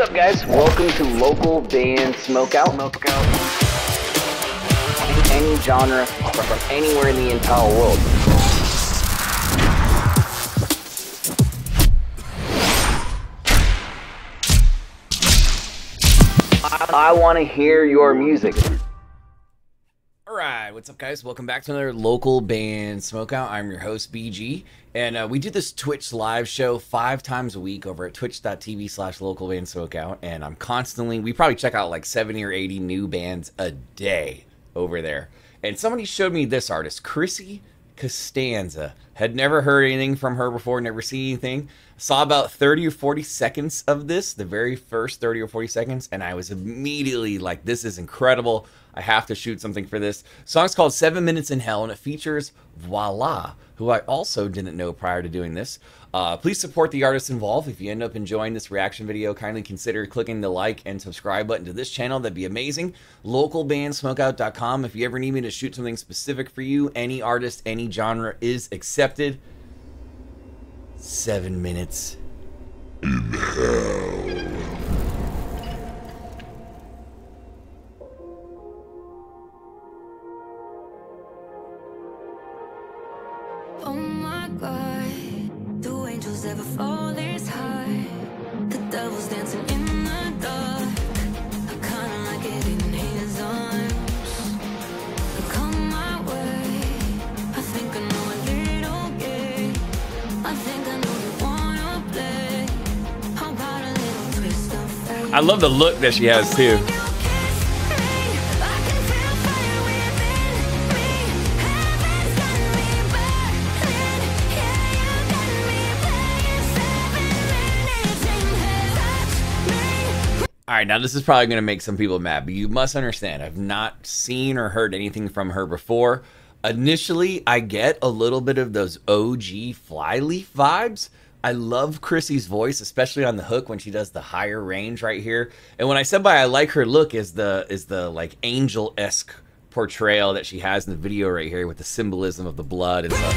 What's up, guys? Welcome to local band Smokeout. Smokeout. Any genre from anywhere in the entire world. I, I want to hear your music. What's up, guys? Welcome back to another local band smokeout. I'm your host, BG, and uh, we do this Twitch live show five times a week over at twitch.tv slash local band smokeout. And I'm constantly, we probably check out like 70 or 80 new bands a day over there. And somebody showed me this artist, Chrissy Costanza. Had never heard anything from her before, never seen anything. Saw about 30 or 40 seconds of this, the very first 30 or 40 seconds, and I was immediately like, this is incredible. I have to shoot something for this. song's called Seven Minutes in Hell, and it features Voila, who I also didn't know prior to doing this. Uh, please support the artists involved. If you end up enjoying this reaction video, kindly consider clicking the like and subscribe button to this channel. That'd be amazing. Localbandsmokeout.com. If you ever need me to shoot something specific for you, any artist, any genre is accepted. Seven minutes in hell. I love the look that she has too. All right, now this is probably going to make some people mad, but you must understand I've not seen or heard anything from her before. Initially, I get a little bit of those OG Flyleaf vibes. I love Chrissy's voice, especially on the hook when she does the higher range right here. And when I said by I like her look is the is the like angel esque portrayal that she has in the video right here with the symbolism of the blood and stuff.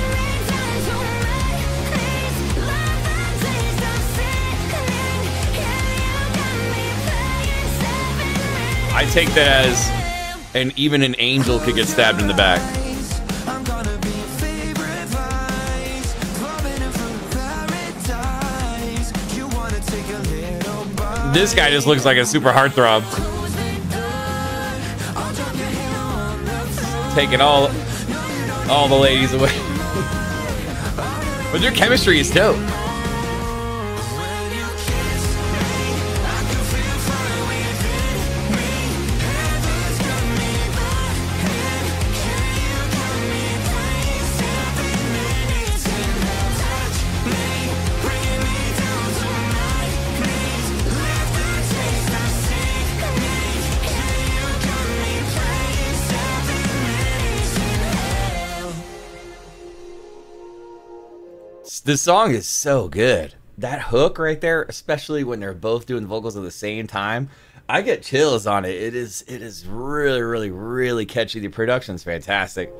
I take that as and even an angel could get stabbed in the back. This guy just looks like a super heartthrob. Taking all all the ladies away. but their chemistry is dope. This song is so good. That hook right there, especially when they're both doing vocals at the same time, I get chills on it. It is it is really really really catchy. The production's fantastic.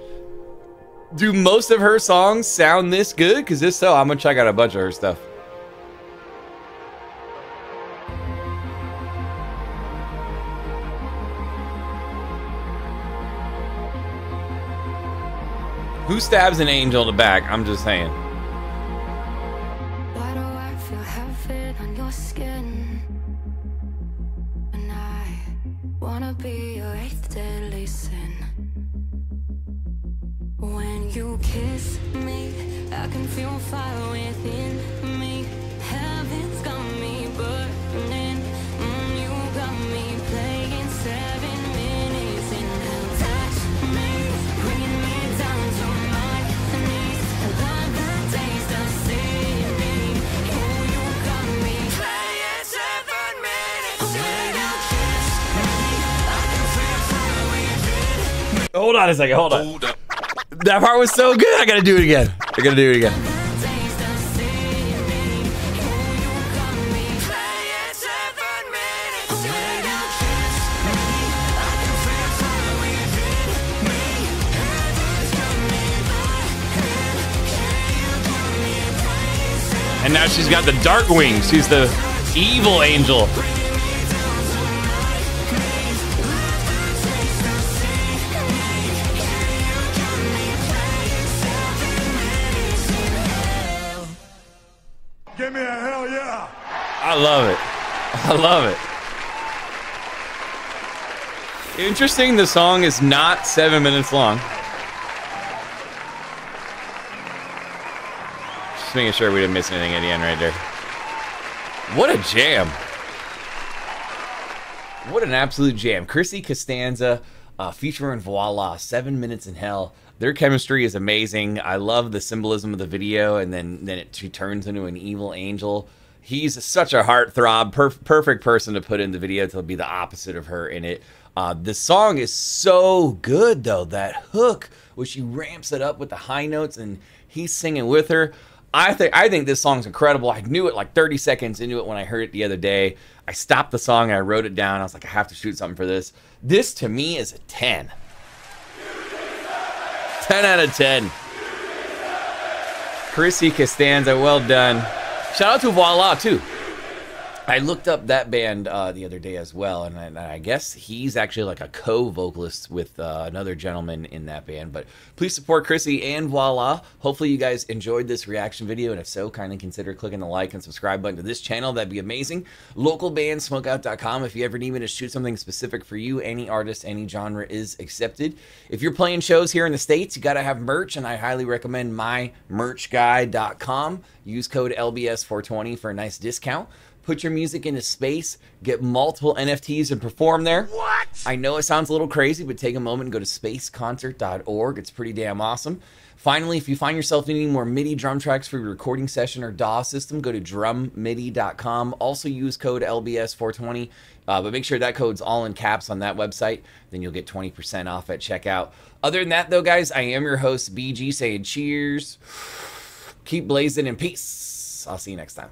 Do most of her songs sound this good? Cuz if so, I'm to check out a bunch of her stuff. Who stabs an angel in the back? I'm just saying. Wanna be your eighth deadly sin. When you kiss me, I can feel fire within me. Hold on a second. Hold on. That part was so good. I gotta do it again. I gotta do it again. the taste of sinning. You got me playing seven minutes. When you kiss me, I can feel fire within me. Heaven's got me burning. Yeah, you got me playing seven And now she's got the dark wings. She's the evil angel. I love it. I love it. Interesting, the song is not seven minutes long. Just making sure we didn't miss anything at the end right there. What a jam. What an absolute jam. Chrissy Costanza uh, featuring Voila, Seven Minutes in Hell. Their chemistry is amazing. I love the symbolism of the video, and then then it, she turns into an evil angel. He's such a heartthrob, perf- perfect person to put in the video to be the opposite of her in it. Uh, the song is so good though. That hook, where she ramps it up with the high notes, and he's singing with her. I think I think this song's incredible. I knew it like 30 seconds into it when I heard it the other day. I stopped the song and I wrote it down. I was like, I have to shoot something for this. This to me is a 10. 10 out of 10. Chrissy Costanza, well done. Shout out to Voila too. I looked up that band uh, the other day as well, and I, and I guess he's actually like a co-vocalist with uh, another gentleman in that band. But please support Chrissy and Voila. Hopefully, you guys enjoyed this reaction video, and if so, kindly consider clicking the like and subscribe button to this channel. That'd be amazing. Localbandsmokeout.com. If you ever need me to shoot something specific for you, any artist, any genre is accepted. If you're playing shows here in the states, you got to have merch, and I highly recommend mymerchguy.com. Use code LBS420 for a nice discount put your music into space, get multiple NFTs and perform there. What? I know it sounds a little crazy, but take a moment and go to spaceconcert.org. It's pretty damn awesome. Finally, if you find yourself needing more MIDI drum tracks for your recording session or DAW system, go to drummidi.com. Also use code LBS420, uh, but make sure that code's all in caps on that website. Then you'll get 20% off at checkout. Other than that, though, guys, I am your host, BG, saying cheers. Keep blazing and peace. I'll see you next time.